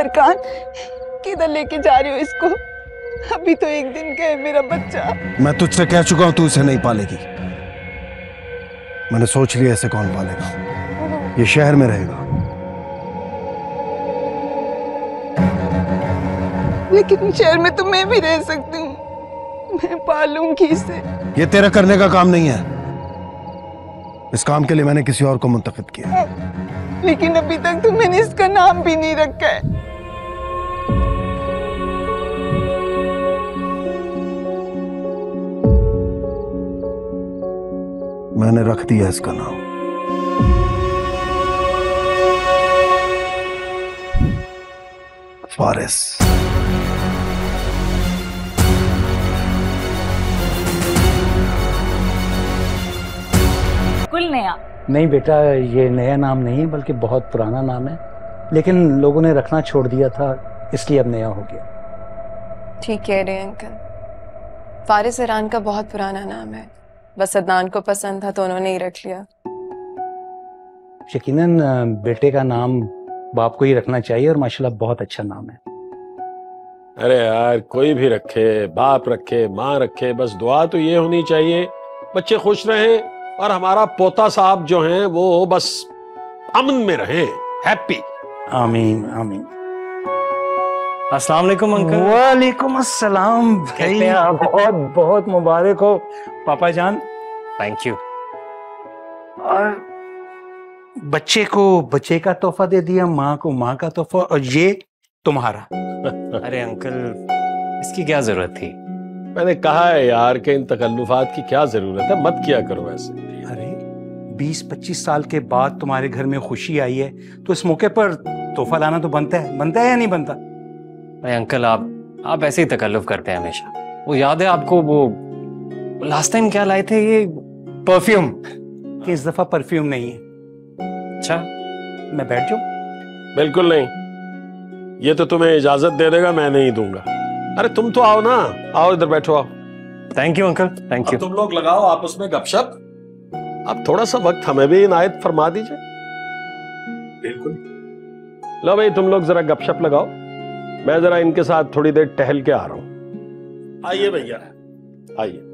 बरकान किधर लेके जा रही हो इसको? अभी तो एक दिन का है मेरा बच्चा। मैं तुझसे कह चुका हूँ तू इसे नहीं पालेगी। मैंने सोच लिया इसे कौन पालेगा। ये शहर में रहेगा। लेकिन शहर में तो मैं भी रह सकती हूँ। मैं पालूँगी इसे। ये तेरा करने का काम नहीं है। इस काम के लिए मैंने किसी और को मुंतखब किया। लेकिन अभी तक तो मैंने इसका नाम भी नहीं रखा है। मैंने रख दिया इसका नाम। फारिस। कुल नया। नहीं बेटा ये नया नाम नहीं है बल्कि बहुत पुराना नाम है। लेकिन लोगों ने रखना छोड़ दिया था इसलिए अब नया हो गया। ठीक कह रहे हैं अंकल फारिस ईरान का बहुत पुराना नाम है। बस अदनान को पसंद था तो उन्होंने ही रख लिया। यकीनन बेटे का नाम बाप को ही रखना चाहिए और माशाल्लाह बहुत अच्छा नाम है। अरे यार कोई भी रखे बाप रखे माँ रखे बस दुआ तो ये होनी चाहिए बच्चे खुश रहें और हमारा पोता साहब जो हैं वो बस अमन में रहें हैप्पी। आमीन आमीन। अस्सलाम वालेकुम अंकल वालेकुम अस्सलाम भाई आप? बहुत बहुत मुबारक हो। पापा जान। थैंक यू और बच्चे को बच्चे का तोहफा दे दिया माँ को माँ का तोहफा और ये तुम्हारा। अरे अंकल इसकी क्या ज़रूरत थी? मैंने कहा है यार कि इन तकल्लुफात की क्या ज़रूरत है मत किया करो ऐसे। अरे 20-25 साल के बाद तुम्हारे घर में खुशी आई है तो इस मौके पर तोहफा लाना तो बनता है। बनता है या नहीं बनता? अरे अंकल आप आप ऐसे ही तकल्लुफ करते हैं हमेशा। वो याद है आपको वो लास्ट टाइम क्या लाए थे ये परफ्यूम कि इस दफ़ा परफ्यूम नहीं है। अच्छा। मैं बैठ जाऊँ? बिल्कुल नहीं। ये तो तुम्हें इजाज़त दे देगा मैं नहीं दूँगा। अरे तुम तो आओ ना। आओ इधर बैठो आओ। Thank you uncle thank you तुम लोग लगाओ आपस में गपशप। अब थोड़ा सा वक्त हमें भी इनायत फरमा दीजिए। बिल्कुल। लो भाई तुम लोग जरा गपशप लगाओ। मैं जरा इनके साथ थोड़ी देर टहल के आ रहा हूँ। आइए भैया। आइए।